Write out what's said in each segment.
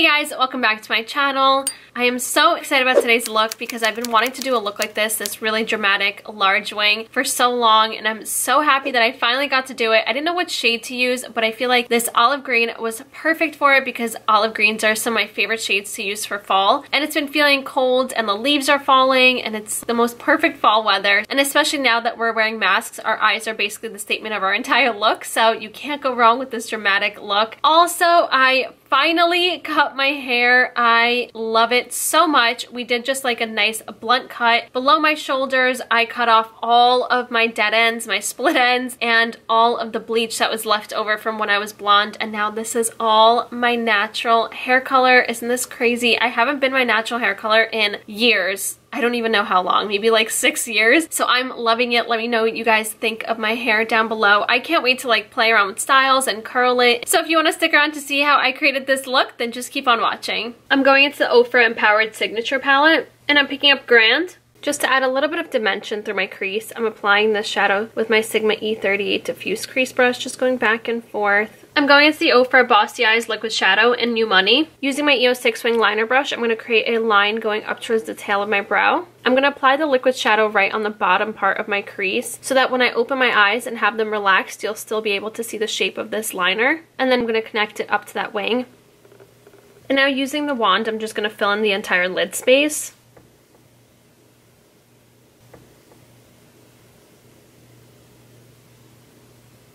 Hey guys, welcome back to my channel. I am so excited about today's look because I've been wanting to do a look like this, this really dramatic large wing for so long and I'm so happy that I finally got to do it. I didn't know what shade to use, but I feel like this olive green was perfect for it because olive greens are some of my favorite shades to use for fall. And it's been feeling cold and the leaves are falling and it's the most perfect fall weather. And especially now that we're wearing masks, our eyes are basically the statement of our entire look. So you can't go wrong with this dramatic look. Also, I finally cut my hair. I love it so much. We did just like a nice blunt cut. Below my shoulders, I cut off all of my dead ends, my split ends, and all of the bleach that was left over from when I was blonde. And now this is all my natural hair color. Isn't this crazy? I haven't been my natural hair color in years. I don't even know how long, maybe like six years. So I'm loving it. Let me know what you guys think of my hair down below. I can't wait to like play around with styles and curl it. So if you want to stick around to see how I created this look, then just keep on watching. I'm going into the Ofra Empowered Signature Palette and I'm picking up Grand. Just to add a little bit of dimension through my crease, I'm applying this shadow with my Sigma E38 diffuse crease brush, just going back and forth. I'm going into the Ofra Bossy Eyes Liquid Shadow in New Money. Using my E06 Wing Liner Brush, I'm going to create a line going up towards the tail of my brow. I'm going to apply the liquid shadow right on the bottom part of my crease so that when I open my eyes and have them relaxed, you'll still be able to see the shape of this liner. And then I'm going to connect it up to that wing. And now using the wand, I'm just going to fill in the entire lid space.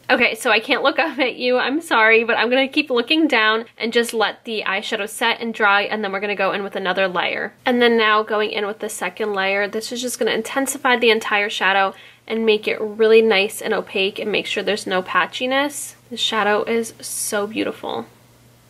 Okay, so I can't look up at you, I'm sorry, but I'm gonna keep looking down and just let the eyeshadow set and dry, and then we're gonna go in with another layer. And then now going in with the second layer, this is just gonna intensify the entire shadow and make it really nice and opaque and make sure there's no patchiness. The shadow is so beautiful.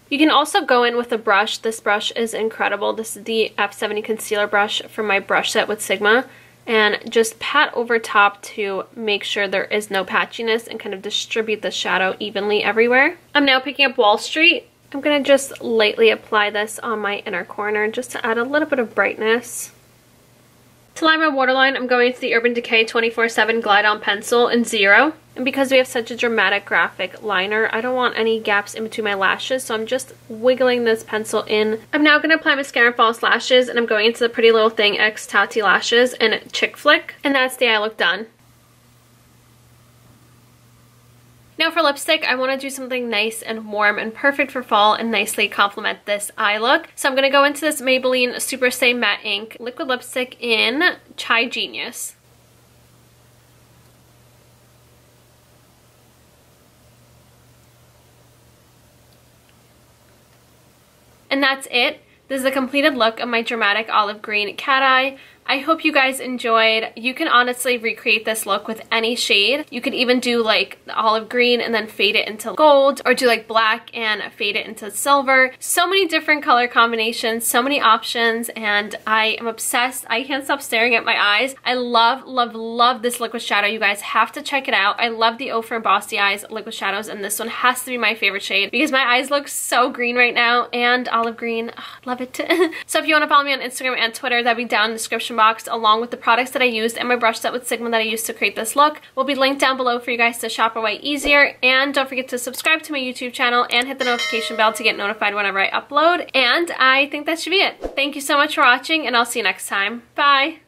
You can also go in with a brush. This brush is incredible. This is the F70 concealer brush from my brush set with Sigma and just pat over top to make sure there is no patchiness and kind of distribute the shadow evenly everywhere. I'm now picking up Wall Street. I'm going to just lightly apply this on my inner corner just to add a little bit of brightness. To line my waterline, I'm going to the Urban Decay 24-7 Glide On Pencil in Zero. And because we have such a dramatic graphic liner, I don't want any gaps in between my lashes, so I'm just wiggling this pencil in. I'm now going to apply mascara and false lashes, and I'm going into the Pretty Little Thing X Tatti Lashes in Chick Flick. And that's the eye look done. Now for lipstick, I want to do something nice and warm and perfect for fall and nicely complement this eye look. So I'm going to go into this Maybelline Super Stay Matte Ink liquid lipstick in Chai Genius. And that's it. This is a completed look of my dramatic olive green cat eye. I hope you guys enjoyed. You can honestly recreate this look with any shade. You could even do like olive green and then fade it into gold or do like black and fade it into silver. So many different color combinations, so many options and I am obsessed. I can't stop staring at my eyes. I love, love, love this liquid shadow. You guys have to check it out. I love the Ofra Bossy Eyes liquid shadows and this one has to be my favorite shade because my eyes look so green right now and olive green. Love it. so if you want to follow me on Instagram and Twitter, that'd be down in the description description box along with the products that I used and my brush set with Sigma that I used to create this look will be linked down below for you guys to shop away easier. And don't forget to subscribe to my YouTube channel and hit the notification bell to get notified whenever I upload. And I think that should be it. Thank you so much for watching and I'll see you next time. Bye!